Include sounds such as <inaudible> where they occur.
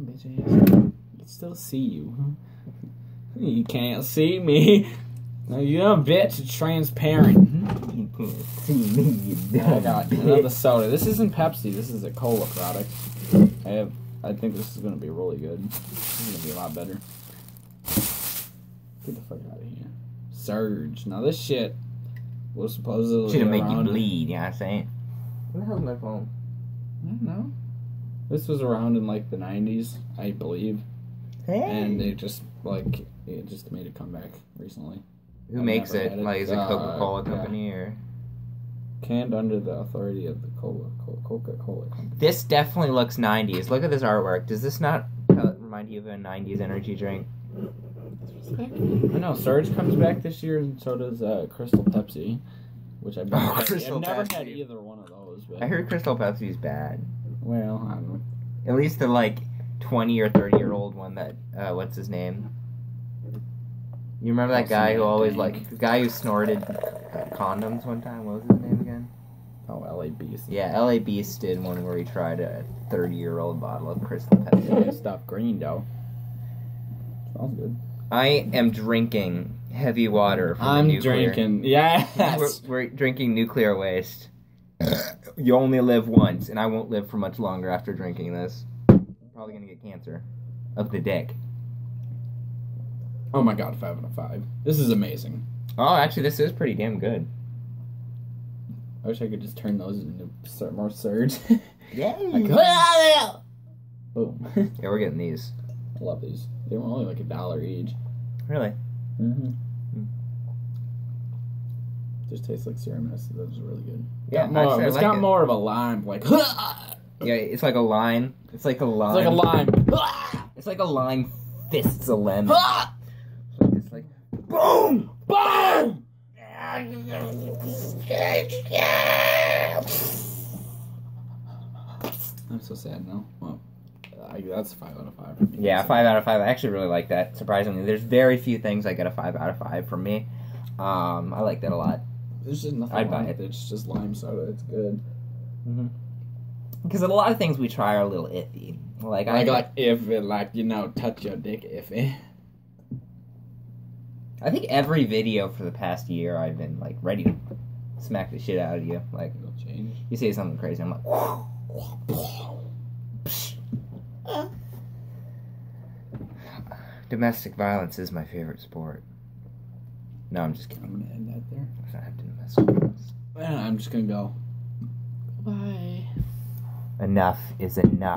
Bitch ass. I can still see you. <laughs> You can't see me. <laughs> No, you're a bitch. It's transparent. You can't see me, you I got bitch. another soda. This isn't Pepsi. This is a cola product. I have. I think this is gonna be really good. This is gonna be a lot better. Get the fuck out of here. Surge. Now this shit was supposedly Should make you bleed, you know what I'm saying? Where the hell's my phone? I don't know. This was around in like the '90s, I believe, and it just like it just made a comeback recently. Who I've makes it? it. Like, is it Uh, Coca Cola yeah. Company or? Canned under the authority of the Cola Coca Cola company. This definitely looks 90s. Look at this artwork. Does this not uh, remind you of a 90s energy drink? I know Surge comes back this year, and so does uh, Crystal Pepsi, which I've never, Oh, had, Crystal I've never had either one of those. But I heard Crystal Pepsi's bad. Well, I. At least the like 20 or 30 year old one that, uh, what's his name? You remember that guy who always like, the guy who snorted uh, condoms one time? What was his name again? Oh, LA Beast. Yeah, LA Beast did one where he tried a 30 year old bottle of Crystal Pepsi. Stuff green though. Smells good. I am drinking heavy water from I'm nuclear. drinking. Yes. We're, we're drinking nuclear waste. You only live once, and I won't live for much longer after drinking this. I'm probably gonna get cancer of the dick. Oh my god, five out of five. This is amazing. Oh, actually, this is pretty damn good. I wish I could just turn those into more surge. <laughs> Yeah. Boom. Yeah, we're getting these. <laughs> I love these. They were only like a dollar each. Really? Mm-hmm. Just tastes like serum acid. That was really good. Yeah, got more, actually, it's like got it. more of a lime, like <laughs> Yeah, it's like a lime. It's like a lime. It's like a lime. <laughs> It's like a lime fists a lemon. <laughs> It's like boom. Boom! I'm so sad now. Well, I, that's five out of five. for me. Yeah, five out of five. I actually really like that. Surprisingly, there's very few things I get a five out of five from me. Um, I like that a lot There's just nothing I'd buy it. It's just lime soda. It's good. Mm-hmm. because a lot of things we try are a little iffy. Like I Like, like if it, like you know, touch your dick if it. I think every video for the past year I've been like ready to smack the shit out of you. Like It'll change. you say something crazy, I'm like. <laughs> Domestic violence is my favorite sport. No, I'm just kidding. I'm gonna end that there. Let's not have domestic violence. And I'm just gonna go. Bye. Enough is enough.